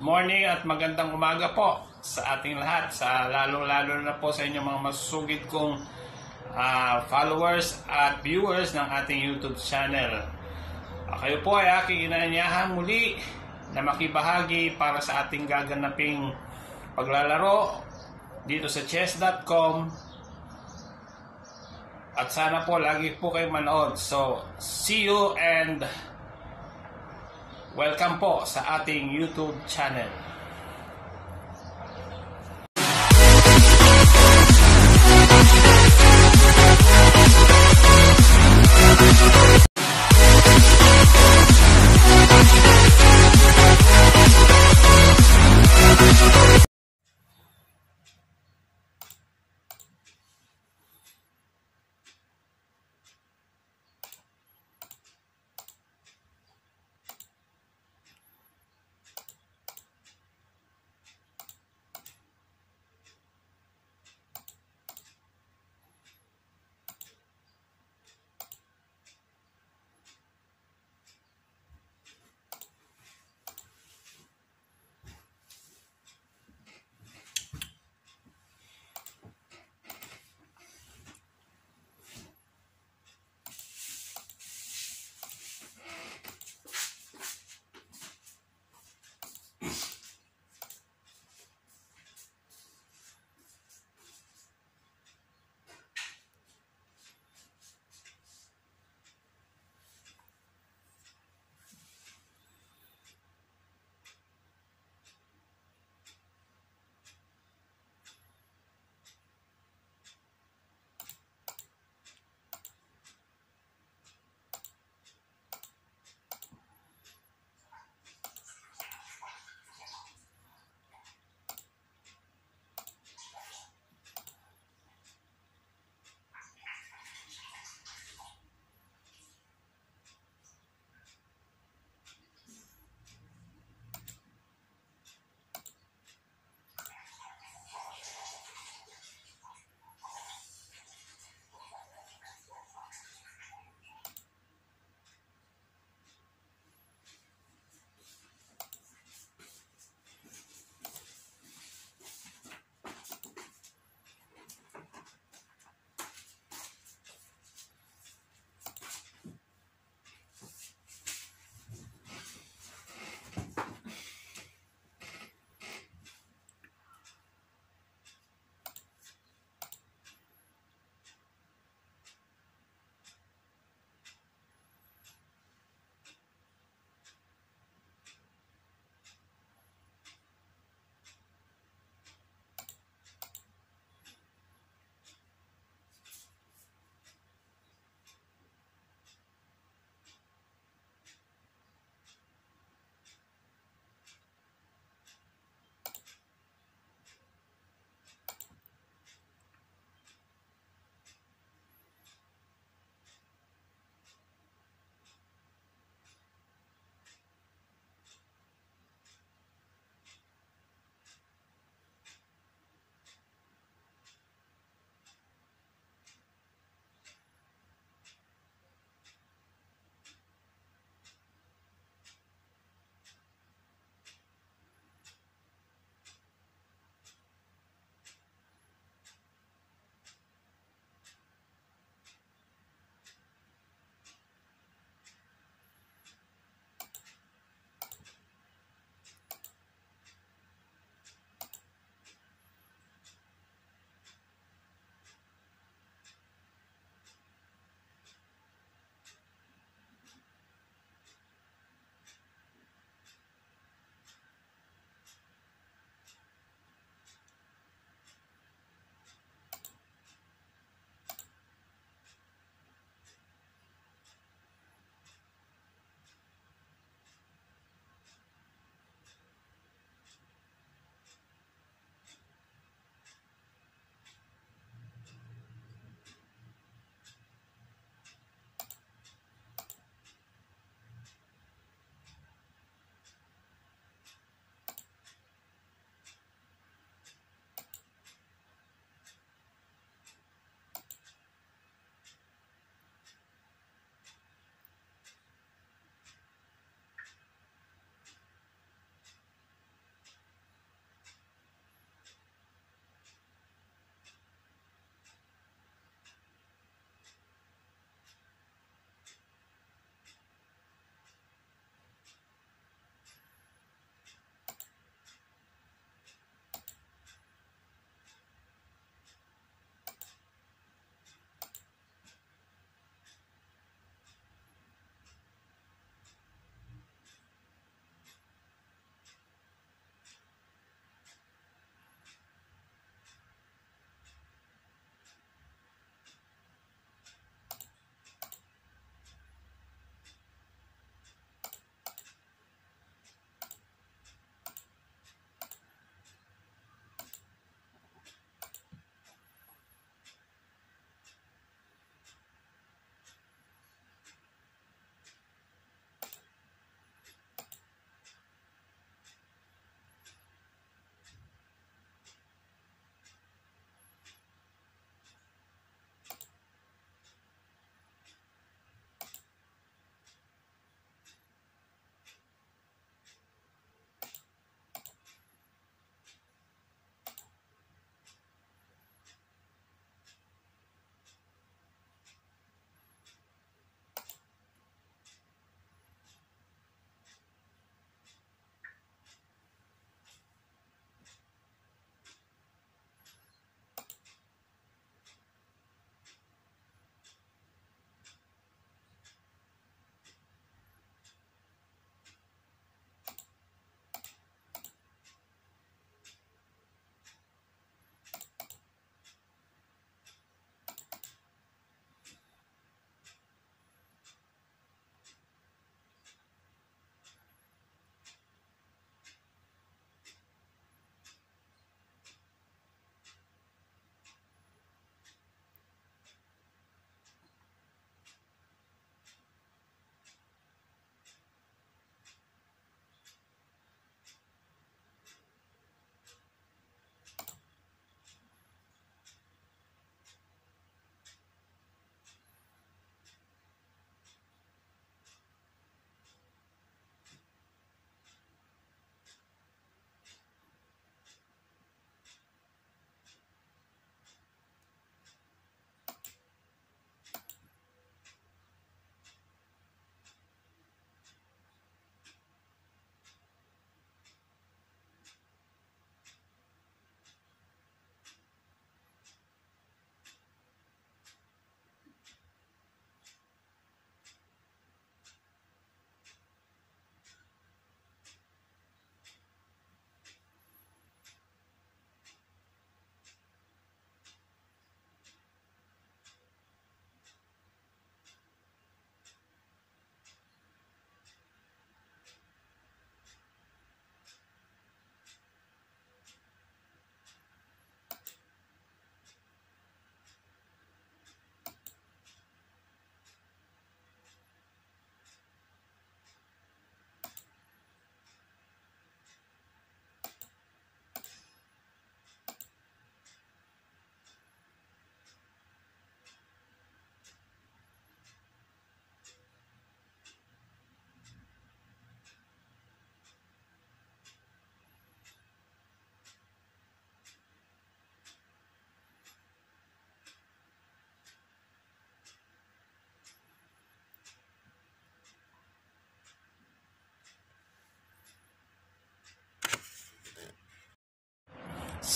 morning at magandang umaga po sa ating lahat, sa lalo-lalo na po sa inyong mga masusugid kong ah, followers at viewers ng ating YouTube channel. Ah, kayo po ay aking inaanyahan muli na makibahagi para sa ating gaganaping paglalaro dito sa chess.com at sana po lagi po kayo manood. So, see you and welcome po sa ating YouTube channel.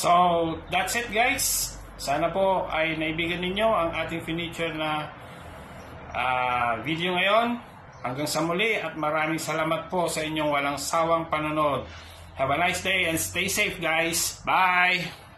So, that's it guys. Sana po ay naibigan ninyo ang ating feature na ah, video ngayon. Hanggang sa muli at maraming salamat po sa inyong walang sawang panonood. Have a nice day and stay safe guys. Bye!